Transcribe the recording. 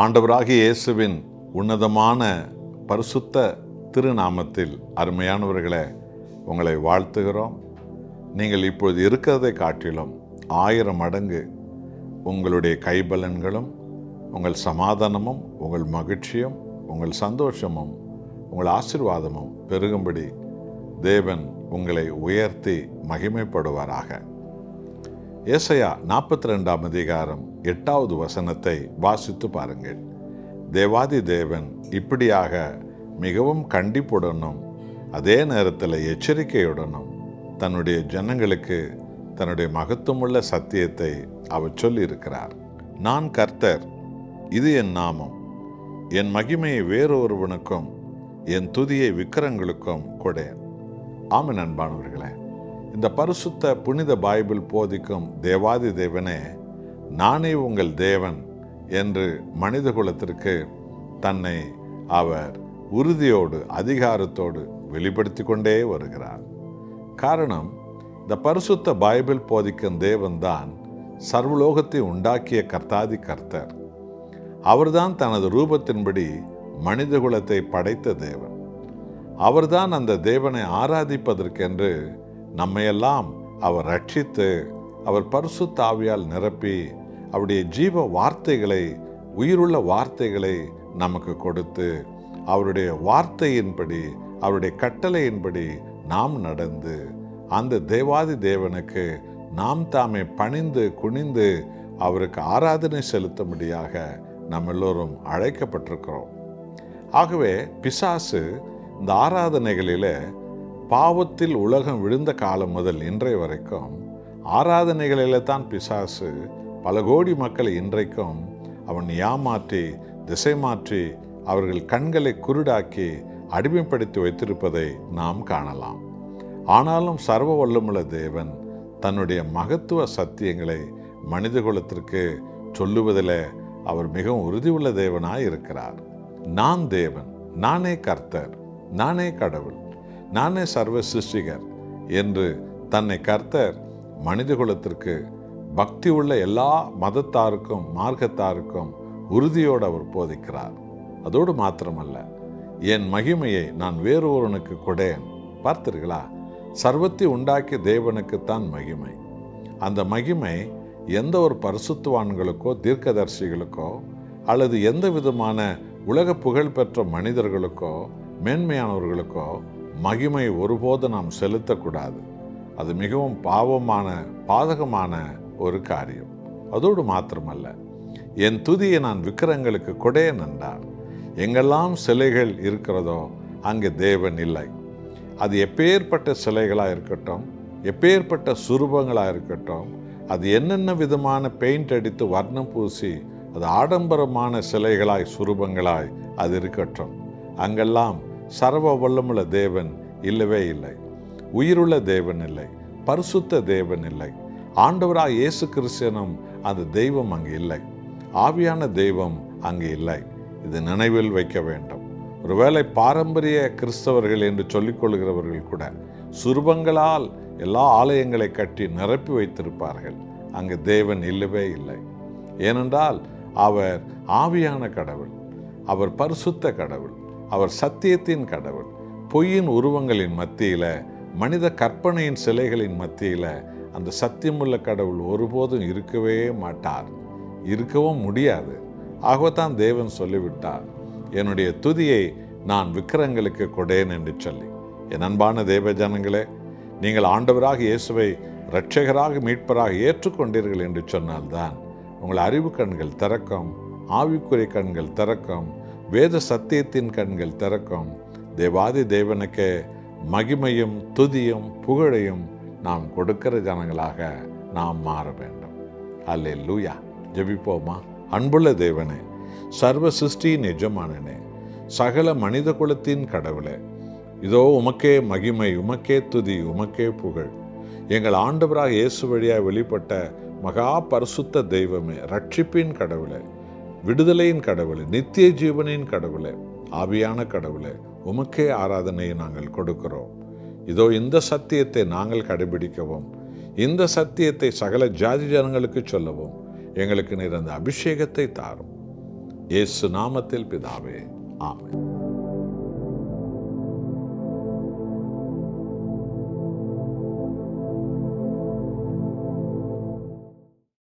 ஆண்டவராகிய இயேசுவின் உன்னதமான பரிசுத்த திருநாமத்தில் அருமையானவர்களே உங்களை வாழ்த்துகிறோம். நீங்கள் இப்பொழுது இருக்கிறதை காட்டிலும் ஆயிரம் மடங்கு உங்களுடைய கைபலன்களும் உங்கள் சமாதானமும் உங்கள் மகிழ்ச்சியும் உங்கள் சந்தோஷமும் உங்கள் ஆசீர்வாதமும் பெருகும்படி தேவன் உங்களை உயர்த்தி மகிமைப்படுவாராக. ஏசையா நாற்பத்தி ரெண்டாம் அதிகாரம் எட்டாவது வசனத்தை வாசித்து பாருங்கள். தேவாதி தேவன் இப்படியாக மிகவும் கண்டிப்புடனும் அதே நேரத்தில் எச்சரிக்கையுடனும் தன்னுடைய ஜனங்களுக்கு தன்னுடைய மகத்துவமுள்ள சத்தியத்தை அவர் சொல்லியிருக்கிறார். நான் கர்த்தர் இது என் நாமம். என் மகிமையை வேறொருவனுக்கும் என் துதியை விக்கிரங்களுக்கும் கொடேன். ஆமின் அன்பானவர்களே. இந்த பரிசுத்த புனித பைபிள் போதிக்கும் தேவாதி தேவனே நானே உங்கள் தேவன் என்று மனித குலத்திற்கு தன்னை அவர் உறுதியோடு அதிகாரத்தோடு வெளிப்படுத்தி கொண்டே வருகிறார். காரணம் இந்த பரிசுத்த பைபிள் போதிக்கும் தேவன்தான் சர்வலோகத்தை உண்டாக்கிய கர்த்தாதி கர்த்தர். அவர்தான் தனது ரூபத்தின்படி மனித குலத்தை படைத்த தேவன். அவர்தான் அந்த தேவனை ஆராதிப்பதற்கென்று நம்மையெல்லாம் அவர் ரட்சித்து அவர் பரிசு தாவியால் நிரப்பி அவருடைய ஜீவ வார்த்தைகளை உயிருள்ள வார்த்தைகளை நமக்கு கொடுத்து அவருடைய வார்த்தையின்படி அவருடைய கட்டளையின்படி நாம் நடந்து அந்த தேவாதி தேவனுக்கு நாம் தாமே பணிந்து குனிந்து அவருக்கு ஆராதனை செலுத்தும்படியாக நம்ம எல்லோரும் அழைக்கப்பட்டிருக்கிறோம். ஆகவே பிசாசு இந்த ஆராதனைகளிலே பாவத்தில் உலகம் விழுந்த காலம் முதல் இன்றைய வரைக்கும் ஆராதனைகளில் தான் பிசாசு பல கோடி மக்களை இன்றைக்கும் அவன் ஏமாற்றி திசை மாற்றி அவர்கள் கண்களை குருடாக்கி அடிமைப்படுத்தி வைத்திருப்பதை நாம் காணலாம். ஆனாலும் சர்வ வல்லமுள்ள தேவன் தன்னுடைய மகத்துவ சத்தியங்களை மனித குலத்திற்கு சொல்லுவதில் அவர் மிகவும் உறுதியுள்ள தேவனாய் இருக்கிறார். நான் தேவன் நானே கர்த்தர் நானே கடவுள். நானே சர்வ சிருஷ்டிகர் என்று தன்னை கர்த்தர் மனித குலத்திற்கு பக்தி உள்ள எல்லா மதத்தாருக்கும் மார்க்கத்தாருக்கும் உறுதியோடு அவர் போதிக்கிறார். அதோடு மாத்திரமல்ல என் மகிமையை நான் வேறு ஒருவனுக்கு கொடேன் பார்த்தீர்களா? சர்வத்தை உண்டாக்கிய தேவனுக்குத்தான் மகிமை. அந்த மகிமை எந்த ஒரு பரிசுத்துவான்களுக்கோ தீர்க்கதர்சிகளுக்கோ அல்லது எந்த விதமான உலக புகழ்பெற்ற மனிதர்களுக்கோ மேன்மையானவர்களுக்கோ மகிமை ஒருபோது நாம் செலுத்தக்கூடாது. அது மிகவும் பாவமான பாதகமான ஒரு காரியம். அதோடு மாத்திரமல்ல என் துதியை நான் விக்கிரங்களுக்கு கொடேன் என்றார். எங்கெல்லாம் சிலைகள் இருக்கிறதோ அங்கே தேவன் இல்லை. அது எப்பேற்பட்ட சிலைகளாக இருக்கட்டும் எப்பேற்பட்ட சுரூபங்களாக இருக்கட்டும் அது என்னென்ன விதமான பெயிண்ட் அடித்து வர்ணம் பூசி அது ஆடம்பரமான சிலைகளாய் சுரூபங்களாய் அது இருக்கட்டும். அங்கெல்லாம் சர்வ வல்லமுள்ள தேவன் இல்லவே இல்லை. உயிருள்ள தேவன் இல்லை. பரிசுத்த தேவன் இல்லை. ஆண்டவராக இயேசு கிறிஸ்தனும் அந்த தெய்வம் அங்கு இல்லை. ஆவியான தெய்வம் அங்கு இல்லை. இது நினைவில் வைக்க வேண்டும். ஒருவேளை பாரம்பரிய கிறிஸ்தவர்கள் என்று சொல்லிக்கொள்கிறவர்கள் கூட சுருபங்களால் எல்லா ஆலயங்களை கட்டி நிரப்பி வைத்திருப்பார்கள். அங்கு தேவன் இல்லவே இல்லை. ஏனென்றால் அவர் ஆவியான கடவுள். அவர் பரிசுத்த கடவுள். அவர் சத்தியத்தின் கடவுள். பொய்யின் உருவங்களின் மத்தியில் மனித கற்பனையின் சிலைகளின் மத்தியில் அந்த சத்தியமுள்ள கடவுள் ஒருபோதும் இருக்கவே மாட்டார். இருக்கவும் முடியாது. ஆகத்தான் தேவன் சொல்லிவிட்டார் என்னுடைய துதியை நான் விக்கிரங்களுக்கு கொடேன் என்று சொல்லி. என் அன்பான தேவ ஜனங்களே நீங்கள் ஆண்டவராக இயேசுவை இரட்சகராக மீட்பராக ஏற்றுக்கொண்டீர்கள் என்று சொன்னால்தான் உங்கள் அறிவு கண்கள் திறக்கும் ஆவிக்குறை கண்கள் திறக்கும் வேத சத்தியத்தின் கண்கள் திறக்கும். தேவாதி தேவனுக்கு மகிமையும் துதியும் புகழையும் நாம் கொடுக்கிற ஜனங்களாக நாம் மாற வேண்டும். அல்லே லூயா ஜபிப்போமா? அன்புள்ள தேவனே சர்வ சிருஷ்டியின் எஜமானனே சகல மனித குலத்தின் கடவுளே இதோ உமக்கே மகிமை உமக்கே துதி உமக்கே புகழ். எங்கள் ஆண்டவராக இயேசு வழியாக வெளிப்பட்ட மகா பரிசுத்த தெய்வமே ரட்சிப்பின் கடவுளே விடுதலையின் கடவுளே நித்திய ஜீவனின் கடவுளே ஆவியான கடவுளே உமக்கே ஆராதனையை நாங்கள் கொடுக்கிறோம். இதோ இந்த சத்தியத்தை நாங்கள் கடைபிடிக்கவும் இந்த சத்தியத்தை சகல ஜாதி ஜனங்களுக்கு சொல்லவும் எங்களுக்கு நிறந்த அபிஷேகத்தை தாரும். இயேசு நாமத்தில் பிதாவே ஆமே